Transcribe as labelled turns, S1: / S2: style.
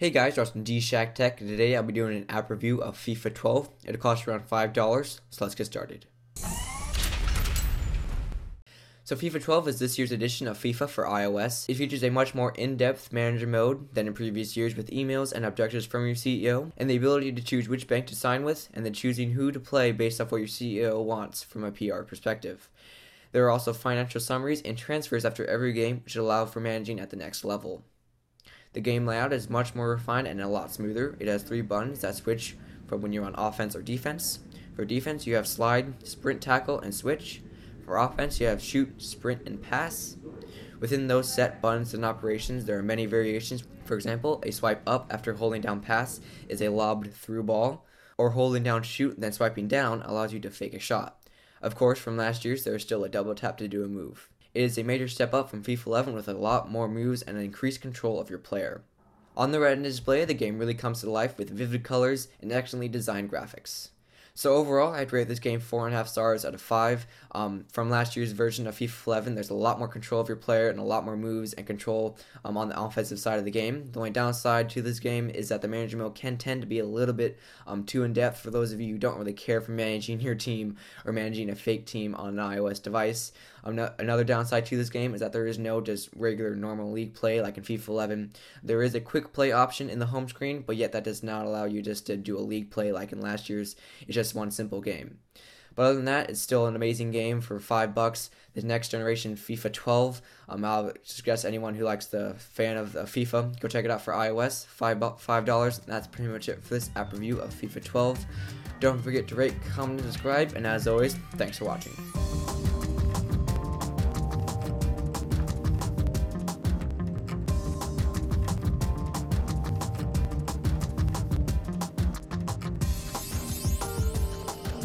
S1: Hey guys, Justin DshackTech, and today I'll be doing an app review of FIFA 12. It'll cost around $5, so let's get started. So FIFA 12 is this year's edition of FIFA for iOS. It features a much more in-depth manager mode than in previous years with emails and objectives from your CEO, and the ability to choose which bank to sign with, and then choosing who to play based off what your CEO wants from a PR perspective. There are also financial summaries and transfers after every game, which allow for managing at the next level. The game layout is much more refined and a lot smoother. It has three buttons that switch from when you're on offense or defense. For defense, you have slide, sprint, tackle, and switch. For offense, you have shoot, sprint, and pass. Within those set buttons and operations, there are many variations. For example, a swipe up after holding down pass is a lobbed through ball, or holding down shoot then swiping down allows you to fake a shot. Of course, from last year's, there is still a double tap to do a move. It is a major step up from FIFA 11 with a lot more moves and an increased control of your player. On the Retina display, the game really comes to life with vivid colors and excellently designed graphics. So overall, I'd rate this game four and a half stars out of five. Um, from last year's version of FIFA 11, there's a lot more control of your player and a lot more moves and control um, on the offensive side of the game. The only downside to this game is that the manager mode can tend to be a little bit um, too in depth for those of you who don't really care for managing your team or managing a fake team on an iOS device. Um, no, another downside to this game is that there is no just regular normal league play like in FIFA 11. There is a quick play option in the home screen, but yet that does not allow you just to do a league play like in last year's. It's just just one simple game. But other than that, it's still an amazing game for five bucks. The next generation FIFA 12. Um, I'll suggest anyone who likes the fan of uh, FIFA go check it out for iOS. Five five dollars. That's pretty much it for this app review of FIFA 12. Don't forget to rate, comment, and subscribe. And as always, thanks for watching.